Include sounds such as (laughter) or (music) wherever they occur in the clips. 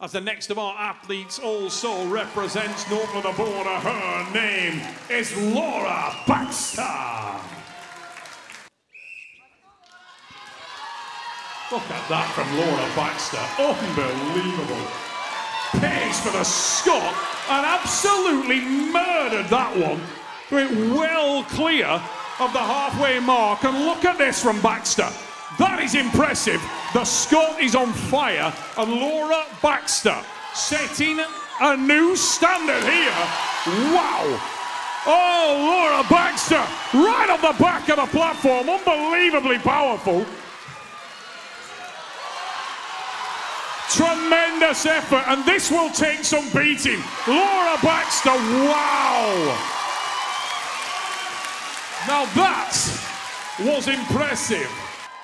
as the next of our athletes also represents north of the border. Her name is Laura Baxter. Look at that from Laura Baxter. Unbelievable. Pace for the Scot and absolutely murdered that one. Went well clear of the halfway mark. And look at this from Baxter. That is impressive. The Scot is on fire. And Laura Baxter setting a new standard here. Wow. Oh, Laura Baxter, right on the back of the platform. Unbelievably powerful. Tremendous effort, and this will take some beating. Laura Baxter, wow! Now that was impressive.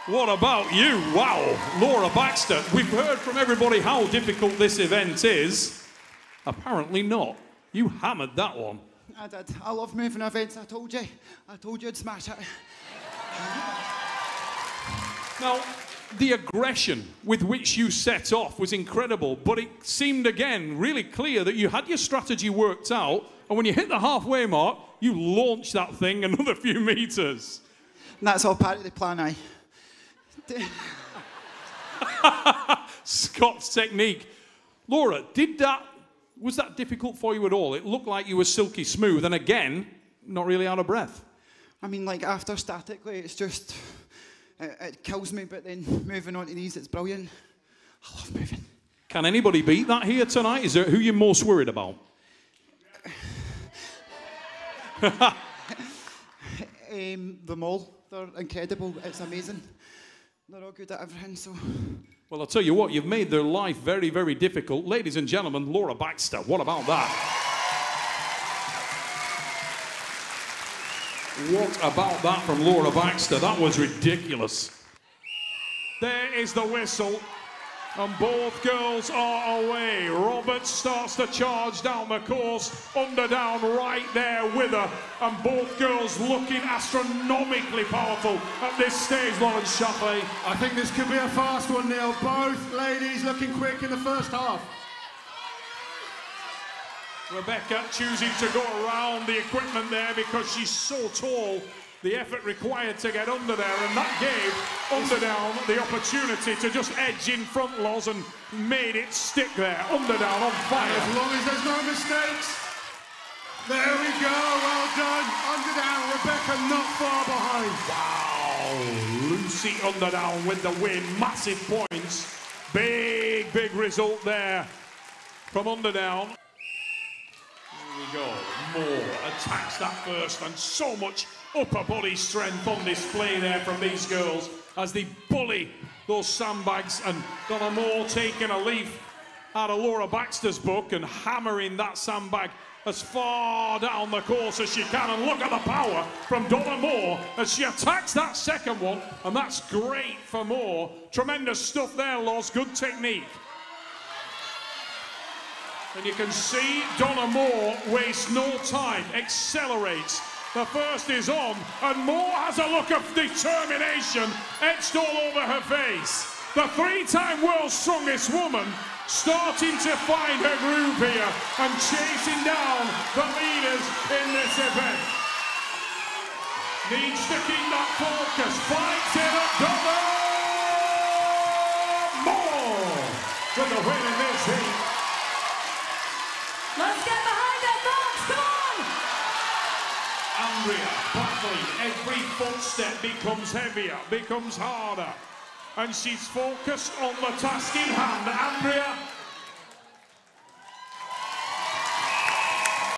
What about you? Wow, Laura Baxter. We've heard from everybody how difficult this event is. Apparently not. You hammered that one. I did. I love moving events. I told you. I told you I'd smash it. Now, the aggression with which you set off was incredible, but it seemed again really clear that you had your strategy worked out, and when you hit the halfway mark, you launched that thing another (laughs) few meters. And that's all part of the plan, I. (laughs) Scott's technique. Laura, did that was that difficult for you at all? It looked like you were silky smooth, and again, not really out of breath. I mean, like after statically, it's just it, it kills me. But then moving on to these, it's brilliant. I love moving. Can anybody beat that here tonight? Is there who you're most worried about? (laughs) um, the mall, they're incredible. It's amazing. They're all good at everything. So. Well, I'll tell you what, you've made their life very, very difficult. Ladies and gentlemen, Laura Baxter, what about that? What about that from Laura Baxter? That was ridiculous. There is the whistle. And both girls are away. Roberts starts to charge down the course. Underdown right there with her. And both girls looking astronomically powerful at this stage, Laurence Shahlaei. I think this could be a fast one, Neil. Both ladies looking quick in the first half. Rebecca choosing to go around the equipment there because she's so tall the effort required to get under there, and that gave Underdown the opportunity to just edge in front Loz and made it stick there. Underdown on fire. As long as there's no mistakes. There we go, well done. Underdown, Rebecca not far behind. Wow, Lucy Underdown with the win, massive points. Big, big result there from Underdown. Here we go, Moore attacks that first and so much upper body strength on display there from these girls as they bully those sandbags and Donna Moore taking a leaf out of Laura Baxter's book and hammering that sandbag as far down the course as she can. And look at the power from Donna Moore as she attacks that second one. And that's great for Moore. Tremendous stuff there, Loz. Good technique. And you can see Donna Moore waste no time, accelerates, the first is on, and Moore has a look of determination etched all over her face. The three-time world's strongest woman starting to find her groove here and chasing down the leaders in this event. Needs to keep that focus. Fights it up, Donna Moore with the win in this heat. Battling. Every footstep becomes heavier, becomes harder. And she's focused on the task in hand. Andrea